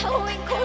towing